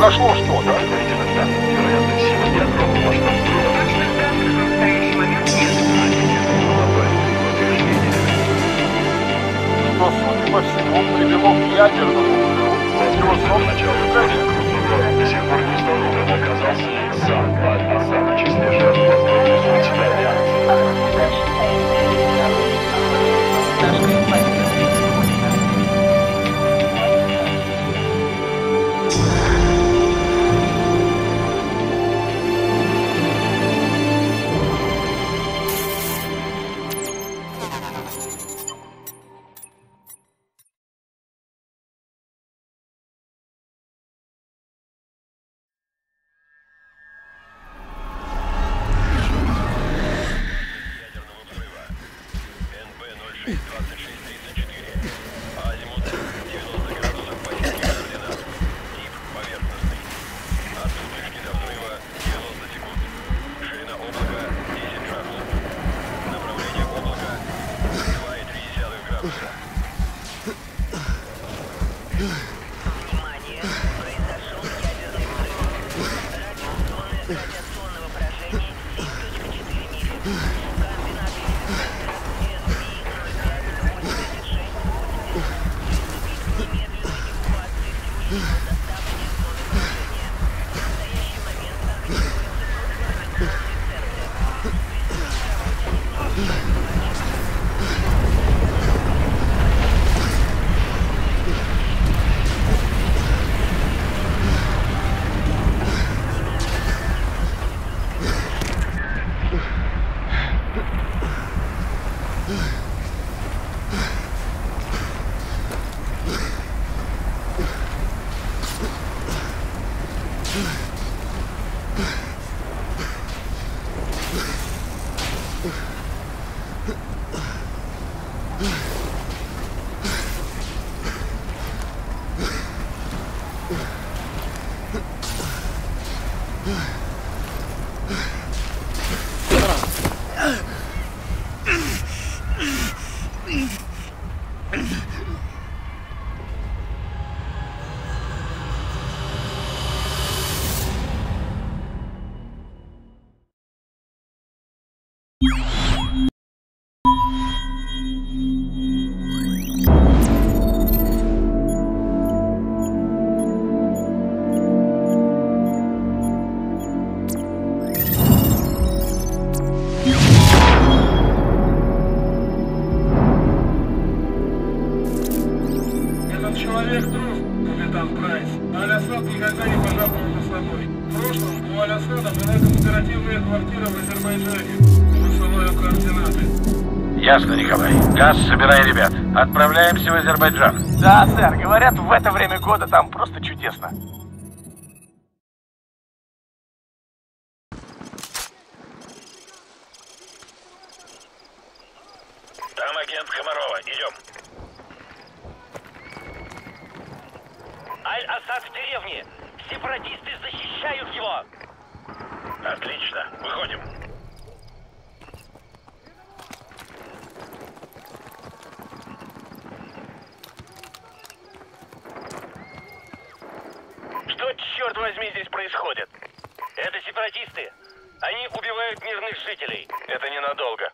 произошло что-то. Газ, собирай ребят. Отправляемся в Азербайджан. Да, сэр. Говорят, в это время года там просто чудесно. черт возьми, здесь происходит? Это сепаратисты. Они убивают мирных жителей. Это ненадолго.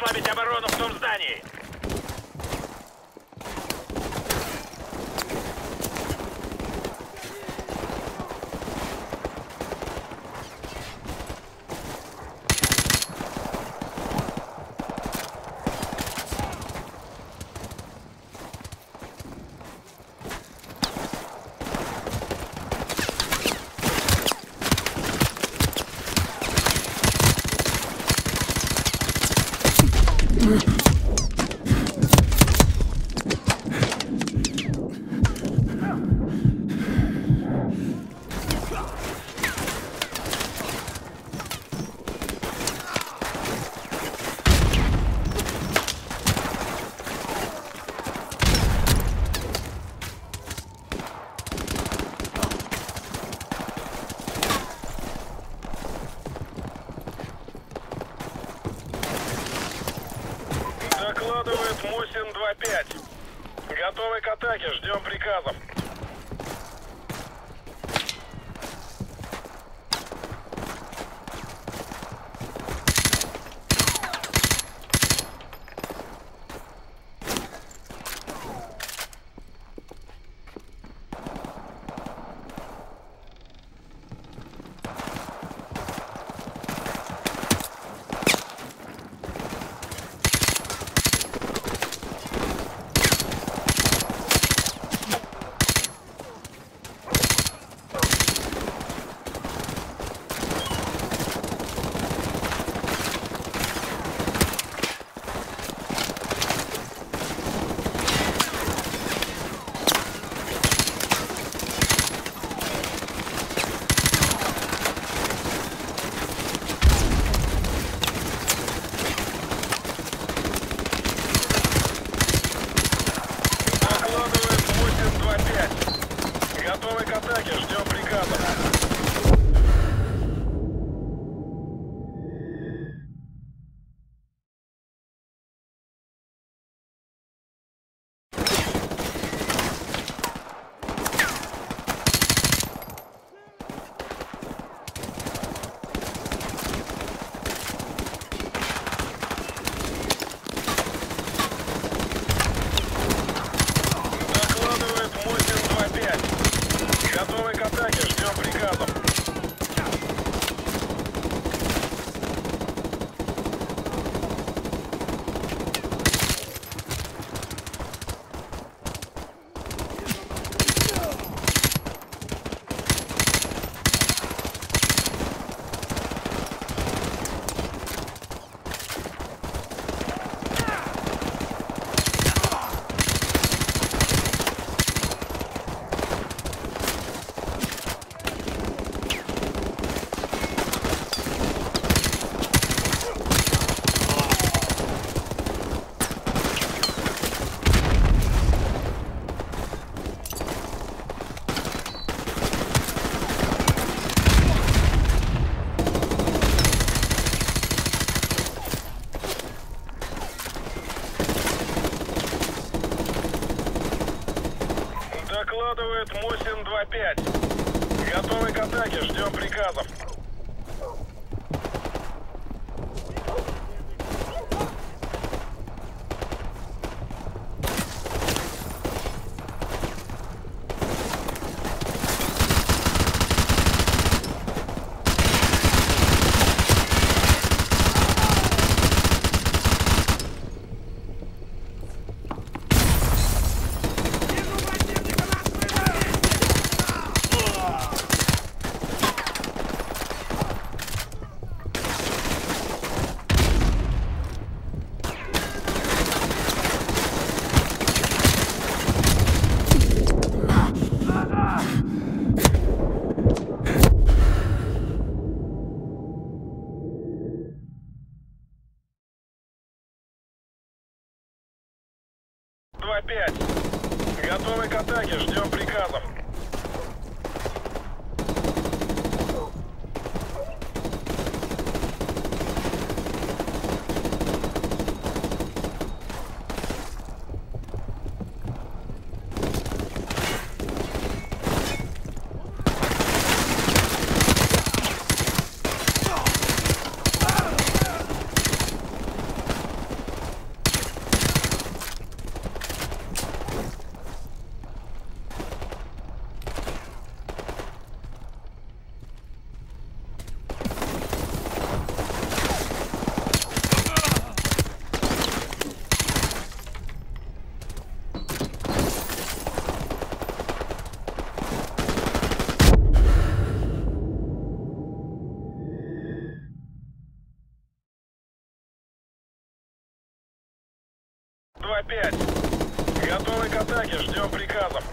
ослабить оборону в том здании. М-25. Готовы к атаке, ждем приказов. 2-5. Готовы к атаке, ждем приказов. 2-5. Готовы к атаке, ждем приказов.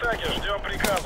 Атаке, ждем приказов.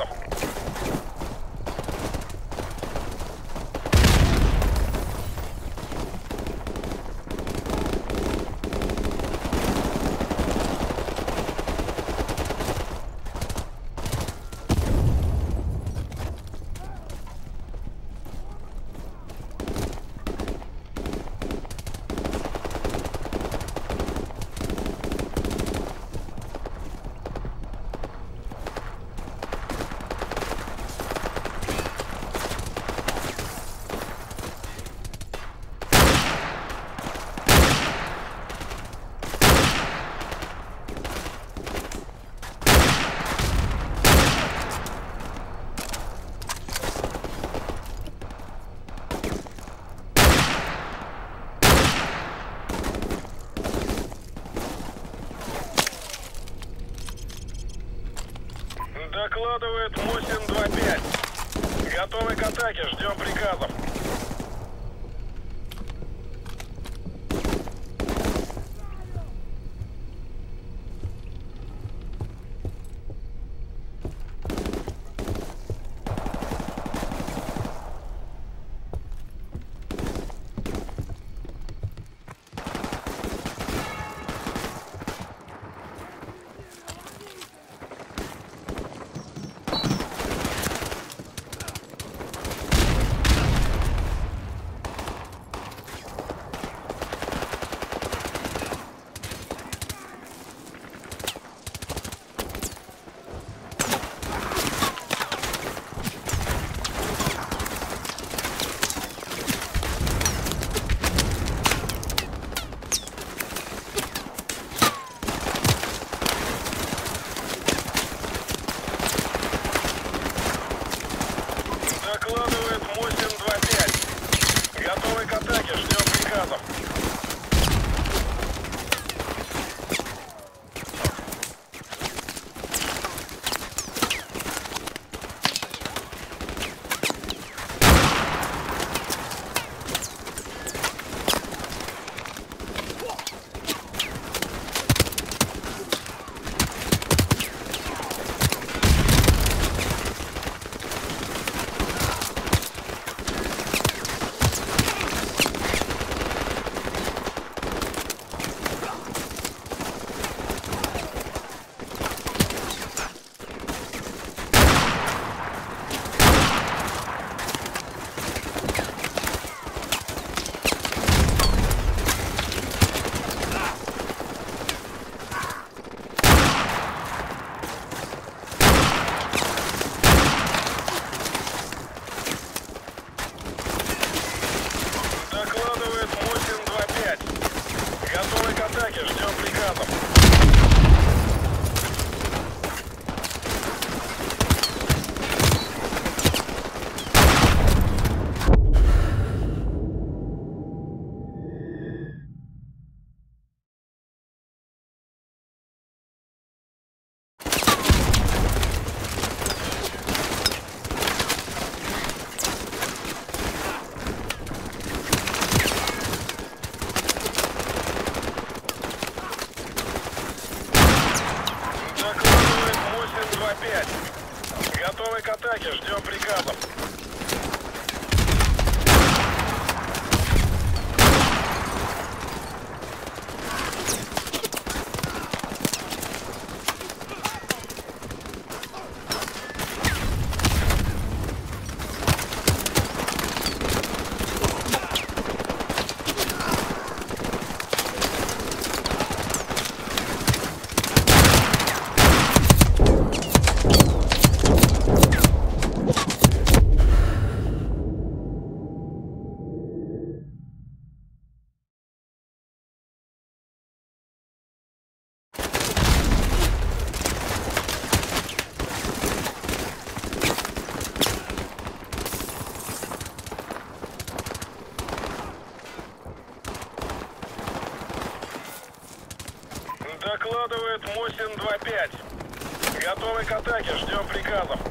Приказов.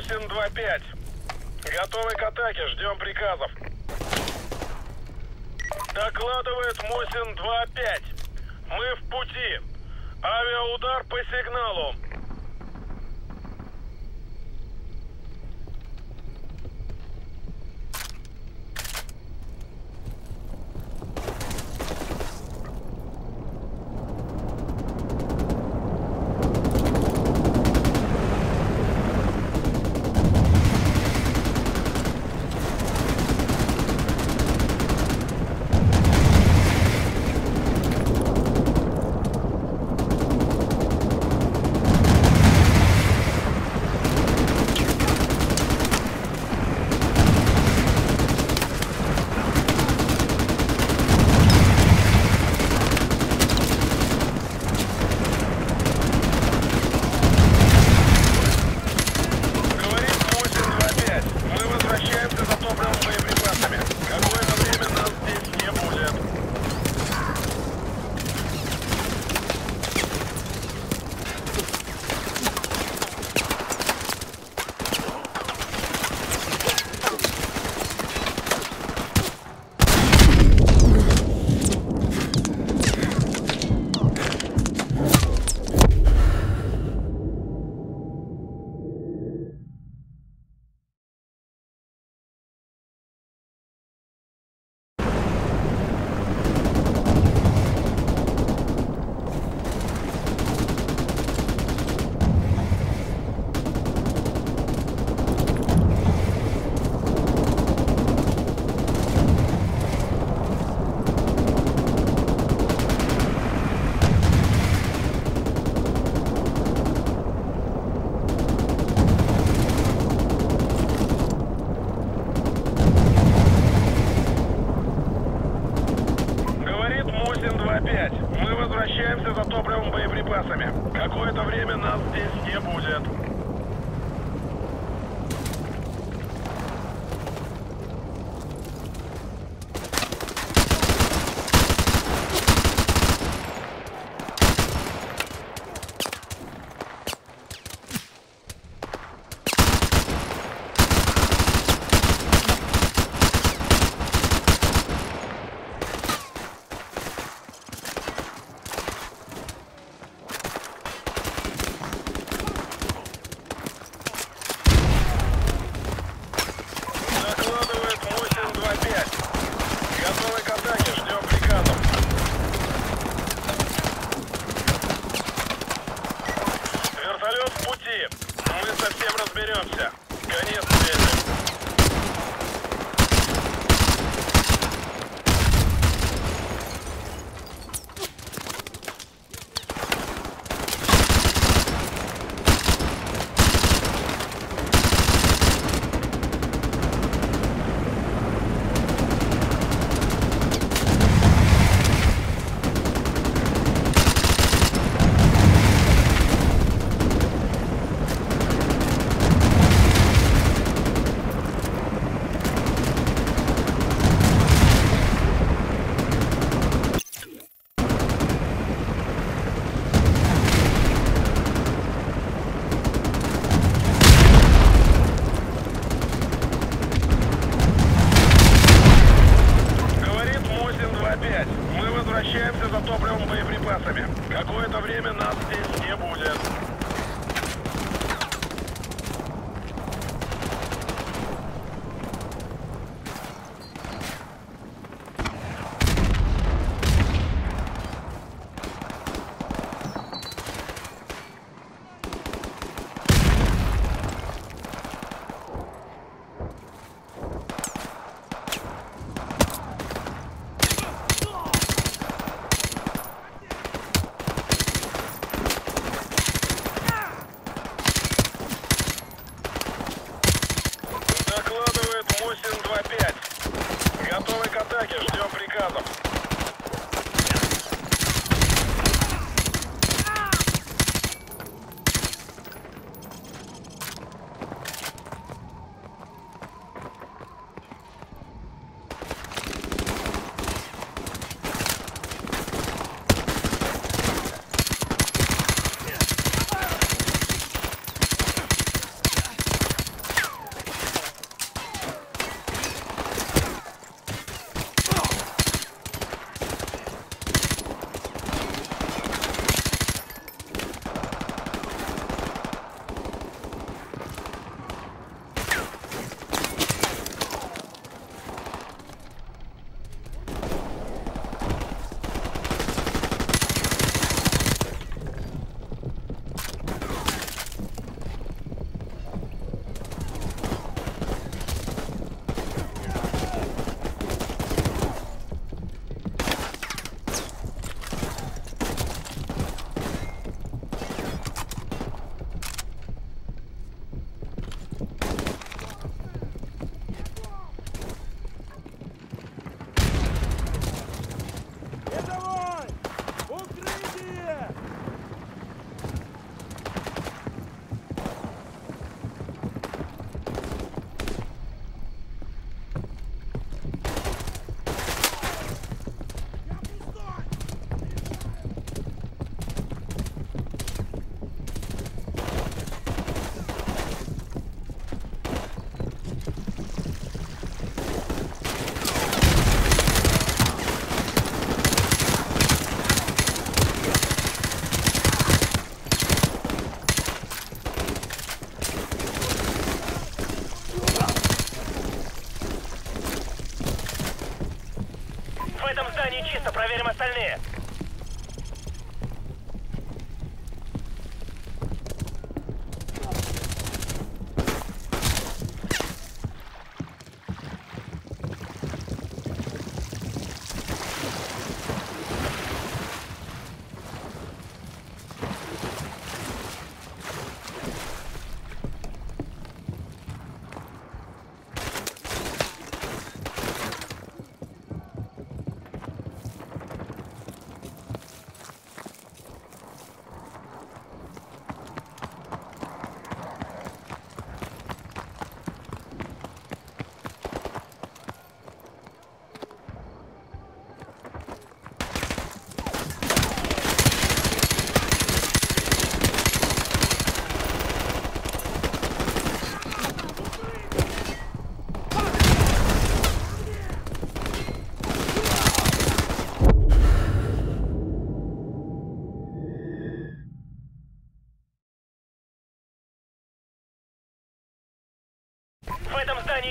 Русин 2-5. Готовы к атаке, ждем приказов. Докладывает Мосин 2-5. Мы в пути. Авиаудар по сигналу.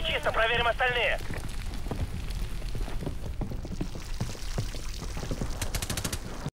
Чисто, проверим остальные.